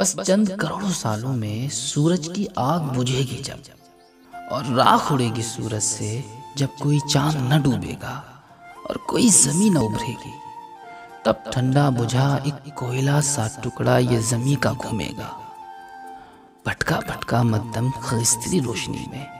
बस चंद करोड़ों सालों में सूरज की आग बुझेगी जब। और राख उड़ेगी सूरज से जब कोई चाँद न डूबेगा और कोई ज़मीन न उभरेगी। तब ठंडा बुझा एक कोयला सा टुकड़ा ये जमी का घूमेगा। भटका भटका मध्यम खिस्त्री रोशनी में।